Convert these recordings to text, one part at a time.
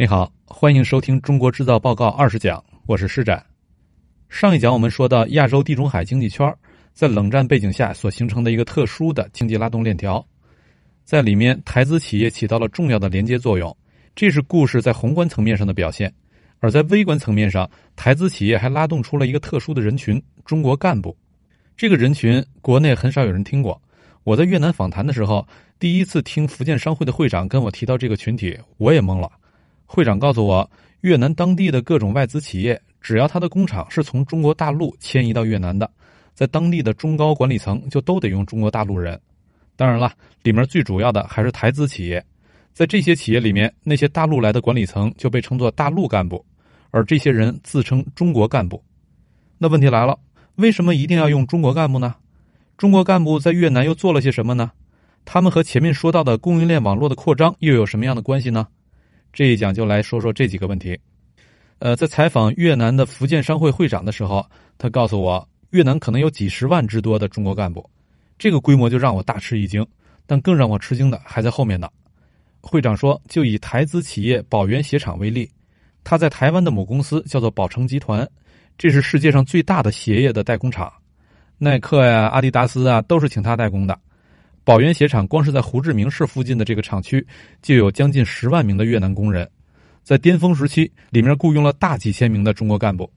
你好，欢迎收听《中国制造报告二十讲》，我是施展。上一讲我们说到亚洲地中海经济圈在冷战背景下所形成的一个特殊的经济拉动链条，在里面台资企业起到了重要的连接作用，这是故事在宏观层面上的表现；而在微观层面上，台资企业还拉动出了一个特殊的人群——中国干部。这个人群国内很少有人听过。我在越南访谈的时候，第一次听福建商会的会长跟我提到这个群体，我也懵了。会长告诉我，越南当地的各种外资企业，只要他的工厂是从中国大陆迁移到越南的，在当地的中高管理层就都得用中国大陆人。当然了，里面最主要的还是台资企业，在这些企业里面，那些大陆来的管理层就被称作大陆干部，而这些人自称中国干部。那问题来了，为什么一定要用中国干部呢？中国干部在越南又做了些什么呢？他们和前面说到的供应链网络的扩张又有什么样的关系呢？这一讲就来说说这几个问题。呃，在采访越南的福建商会会长的时候，他告诉我，越南可能有几十万之多的中国干部，这个规模就让我大吃一惊。但更让我吃惊的还在后面呢。会长说，就以台资企业宝源鞋厂为例，他在台湾的母公司叫做宝成集团，这是世界上最大的鞋业的代工厂，耐克呀、阿迪达斯啊都是请他代工的。宝源鞋厂光是在胡志明市附近的这个厂区，就有将近十万名的越南工人，在巅峰时期，里面雇佣了大几千名的中国干部。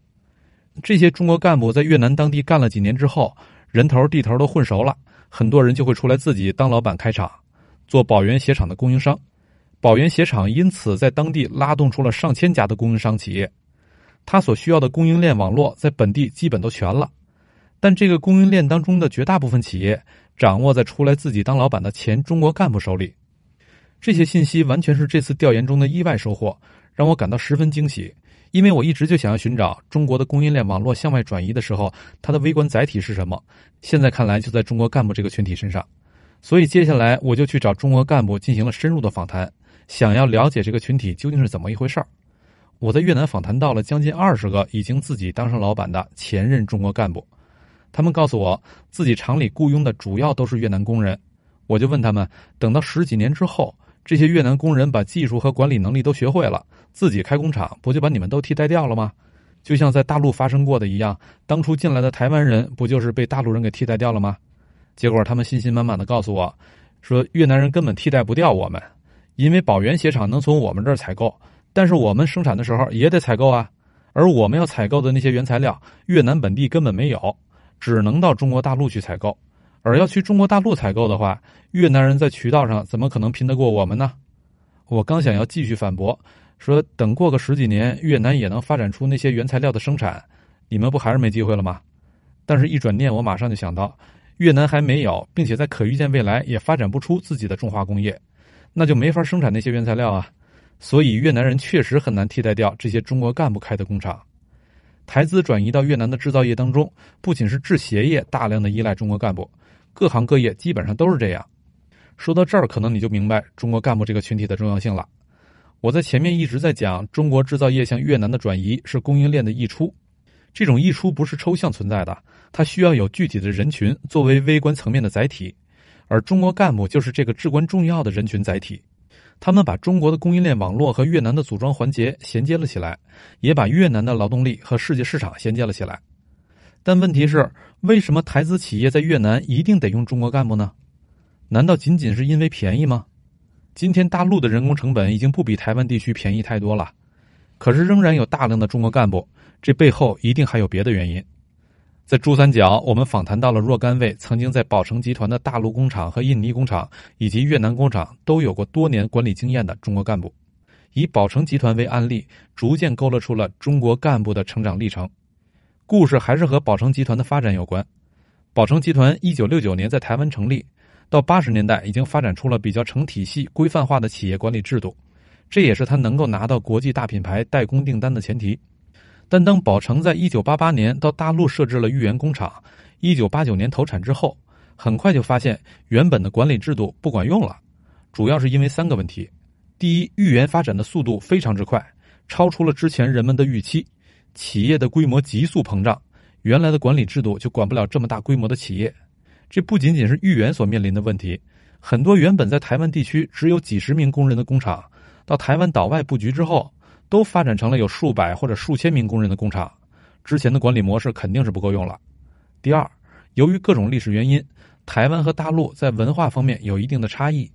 这些中国干部在越南当地干了几年之后，人头地头都混熟了，很多人就会出来自己当老板开厂，做宝源鞋厂的供应商。宝源鞋厂因此在当地拉动出了上千家的供应商企业，他所需要的供应链网络在本地基本都全了。但这个供应链当中的绝大部分企业。掌握在出来自己当老板的前中国干部手里，这些信息完全是这次调研中的意外收获，让我感到十分惊喜。因为我一直就想要寻找中国的供应链网络向外转移的时候，它的微观载体是什么。现在看来，就在中国干部这个群体身上。所以接下来我就去找中国干部进行了深入的访谈，想要了解这个群体究竟是怎么一回事儿。我在越南访谈到了将近二十个已经自己当上老板的前任中国干部。他们告诉我，自己厂里雇佣的主要都是越南工人。我就问他们，等到十几年之后，这些越南工人把技术和管理能力都学会了，自己开工厂，不就把你们都替代掉了吗？就像在大陆发生过的一样，当初进来的台湾人不就是被大陆人给替代掉了吗？结果他们信心满满的告诉我，说越南人根本替代不掉我们，因为宝源鞋厂能从我们这儿采购，但是我们生产的时候也得采购啊，而我们要采购的那些原材料，越南本地根本没有。只能到中国大陆去采购，而要去中国大陆采购的话，越南人在渠道上怎么可能拼得过我们呢？我刚想要继续反驳，说等过个十几年，越南也能发展出那些原材料的生产，你们不还是没机会了吗？但是，一转念，我马上就想到，越南还没有，并且在可预见未来也发展不出自己的重化工业，那就没法生产那些原材料啊。所以，越南人确实很难替代掉这些中国干部开的工厂。台资转移到越南的制造业当中，不仅是制鞋业大量的依赖中国干部，各行各业基本上都是这样。说到这儿，可能你就明白中国干部这个群体的重要性了。我在前面一直在讲，中国制造业向越南的转移是供应链的溢出，这种溢出不是抽象存在的，它需要有具体的人群作为微观层面的载体，而中国干部就是这个至关重要的人群载体。他们把中国的供应链网络和越南的组装环节衔接了起来，也把越南的劳动力和世界市场衔接了起来。但问题是，为什么台资企业在越南一定得用中国干部呢？难道仅仅是因为便宜吗？今天大陆的人工成本已经不比台湾地区便宜太多了，可是仍然有大量的中国干部，这背后一定还有别的原因。在珠三角，我们访谈到了若干位曾经在宝成集团的大陆工厂和印尼工厂以及越南工厂都有过多年管理经验的中国干部，以宝成集团为案例，逐渐勾勒出了中国干部的成长历程。故事还是和宝成集团的发展有关。宝成集团一九六九年在台湾成立，到八十年代已经发展出了比较成体系、规范化的企业管理制度，这也是他能够拿到国际大品牌代工订单的前提。但当宝成在1988年到大陆设置了豫园工厂，1989年投产之后，很快就发现原本的管理制度不管用了，主要是因为三个问题：第一，豫园发展的速度非常之快，超出了之前人们的预期，企业的规模急速膨胀，原来的管理制度就管不了这么大规模的企业。这不仅仅是豫园所面临的问题，很多原本在台湾地区只有几十名工人的工厂，到台湾岛外布局之后，都发展成了有数百或者数千名工人的工厂，之前的管理模式肯定是不够用了。第二，由于各种历史原因，台湾和大陆在文化方面有一定的差异，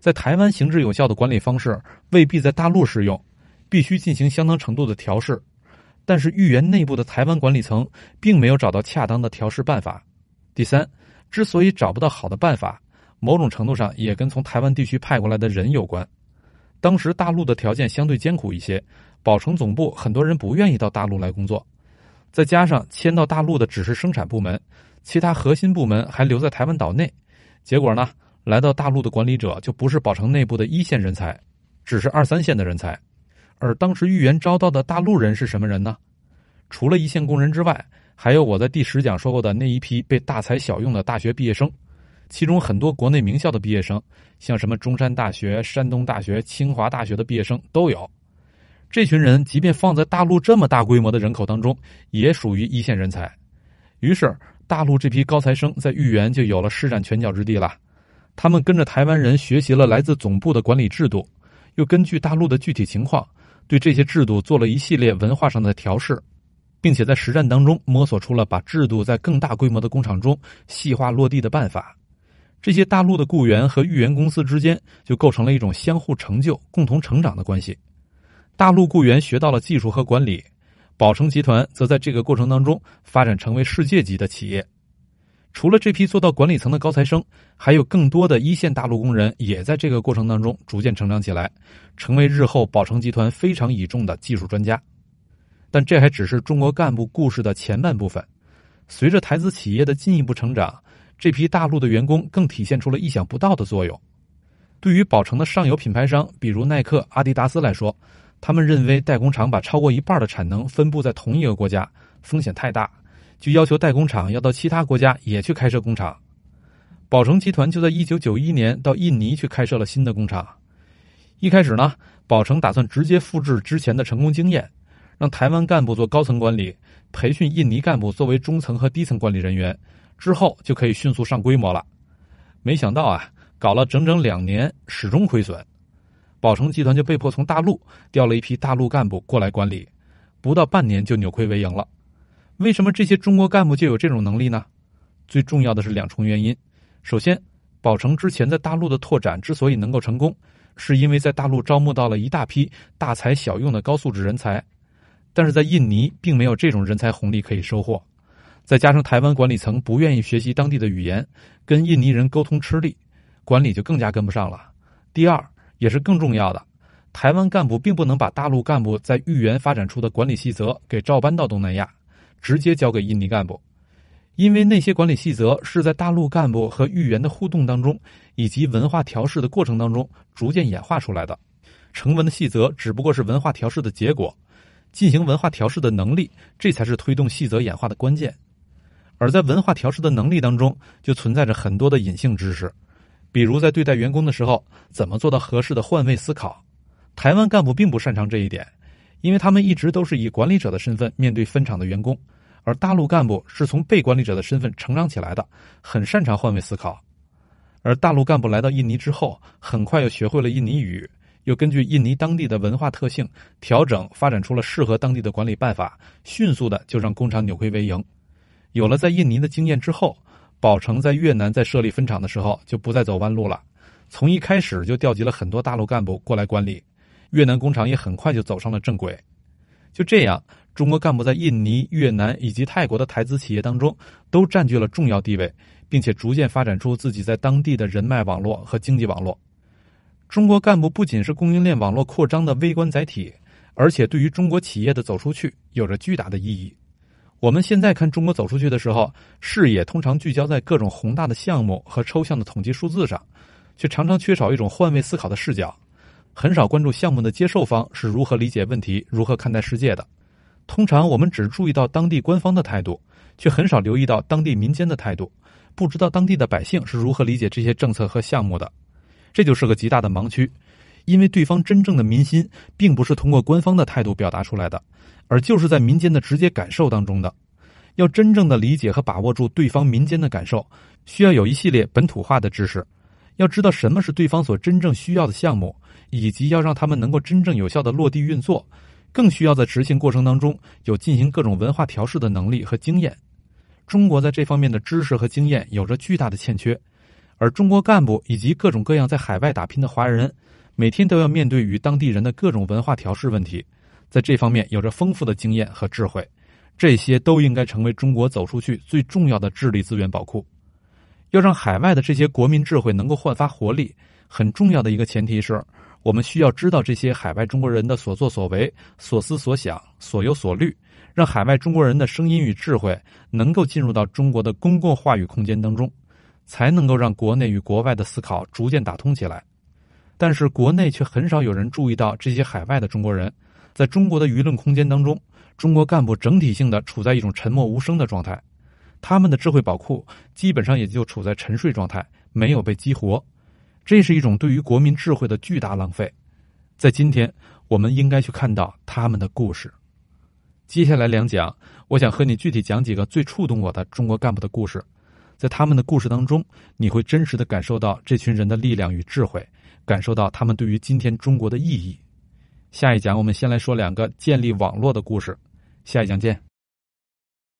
在台湾行之有效的管理方式未必在大陆适用，必须进行相当程度的调试。但是豫园内部的台湾管理层并没有找到恰当的调试办法。第三，之所以找不到好的办法，某种程度上也跟从台湾地区派过来的人有关。当时大陆的条件相对艰苦一些，宝成总部很多人不愿意到大陆来工作，再加上迁到大陆的只是生产部门，其他核心部门还留在台湾岛内，结果呢，来到大陆的管理者就不是宝成内部的一线人才，只是二三线的人才。而当时豫园招到的大陆人是什么人呢？除了一线工人之外，还有我在第十讲说过的那一批被大材小用的大学毕业生。其中很多国内名校的毕业生，像什么中山大学、山东大学、清华大学的毕业生都有。这群人即便放在大陆这么大规模的人口当中，也属于一线人才。于是，大陆这批高材生在豫园就有了施展拳脚之地了。他们跟着台湾人学习了来自总部的管理制度，又根据大陆的具体情况，对这些制度做了一系列文化上的调试，并且在实战当中摸索出了把制度在更大规模的工厂中细化落地的办法。这些大陆的雇员和豫园公司之间就构成了一种相互成就、共同成长的关系。大陆雇员学到了技术和管理，宝成集团则在这个过程当中发展成为世界级的企业。除了这批做到管理层的高材生，还有更多的一线大陆工人也在这个过程当中逐渐成长起来，成为日后宝成集团非常倚重的技术专家。但这还只是中国干部故事的前半部分。随着台资企业的进一步成长。这批大陆的员工更体现出了意想不到的作用。对于宝成的上游品牌商，比如耐克、阿迪达斯来说，他们认为代工厂把超过一半的产能分布在同一个国家，风险太大，就要求代工厂要到其他国家也去开设工厂。宝成集团就在1991年到印尼去开设了新的工厂。一开始呢，宝成打算直接复制之前的成功经验，让台湾干部做高层管理，培训印尼干部作为中层和低层管理人员。之后就可以迅速上规模了，没想到啊，搞了整整两年，始终亏损，宝成集团就被迫从大陆调了一批大陆干部过来管理，不到半年就扭亏为盈了。为什么这些中国干部就有这种能力呢？最重要的是两重原因。首先，宝成之前在大陆的拓展之所以能够成功，是因为在大陆招募到了一大批大材小用的高素质人才，但是在印尼并没有这种人才红利可以收获。再加上台湾管理层不愿意学习当地的语言，跟印尼人沟通吃力，管理就更加跟不上了。第二，也是更重要的，台湾干部并不能把大陆干部在豫园发展出的管理细则给照搬到东南亚，直接交给印尼干部，因为那些管理细则是在大陆干部和豫园的互动当中，以及文化调试的过程当中逐渐演化出来的。成文的细则只不过是文化调试的结果，进行文化调试的能力，这才是推动细则演化的关键。而在文化调试的能力当中，就存在着很多的隐性知识，比如在对待员工的时候，怎么做到合适的换位思考。台湾干部并不擅长这一点，因为他们一直都是以管理者的身份面对分厂的员工，而大陆干部是从被管理者的身份成长起来的，很擅长换位思考。而大陆干部来到印尼之后，很快又学会了印尼语，又根据印尼当地的文化特性调整发展出了适合当地的管理办法，迅速的就让工厂扭亏为盈。有了在印尼的经验之后，宝成在越南在设立分厂的时候就不再走弯路了，从一开始就调集了很多大陆干部过来管理，越南工厂也很快就走上了正轨。就这样，中国干部在印尼、越南以及泰国的台资企业当中都占据了重要地位，并且逐渐发展出自己在当地的人脉网络和经济网络。中国干部不仅是供应链网络扩张的微观载体，而且对于中国企业的走出去有着巨大的意义。我们现在看中国走出去的时候，视野通常聚焦在各种宏大的项目和抽象的统计数字上，却常常缺少一种换位思考的视角，很少关注项目的接受方是如何理解问题、如何看待世界的。通常我们只注意到当地官方的态度，却很少留意到当地民间的态度，不知道当地的百姓是如何理解这些政策和项目的。这就是个极大的盲区，因为对方真正的民心并不是通过官方的态度表达出来的。而就是在民间的直接感受当中的，要真正的理解和把握住对方民间的感受，需要有一系列本土化的知识。要知道什么是对方所真正需要的项目，以及要让他们能够真正有效的落地运作，更需要在执行过程当中有进行各种文化调试的能力和经验。中国在这方面的知识和经验有着巨大的欠缺，而中国干部以及各种各样在海外打拼的华人，每天都要面对与当地人的各种文化调试问题，在这方面有着丰富的经验和智慧，这些都应该成为中国走出去最重要的智力资源宝库。要让海外的这些国民智慧能够焕发活力，很重要的一个前提是，我们需要知道这些海外中国人的所作所为、所思所想、所忧所虑，让海外中国人的声音与智慧能够进入到中国的公共话语空间当中，才能够让国内与国外的思考逐渐打通起来。但是国内却很少有人注意到这些海外的中国人，在中国的舆论空间当中，中国干部整体性的处在一种沉默无声的状态。他们的智慧宝库基本上也就处在沉睡状态，没有被激活，这是一种对于国民智慧的巨大浪费。在今天，我们应该去看到他们的故事。接下来两讲，我想和你具体讲几个最触动我的中国干部的故事。在他们的故事当中，你会真实的感受到这群人的力量与智慧，感受到他们对于今天中国的意义。下一讲，我们先来说两个建立网络的故事。下一讲见。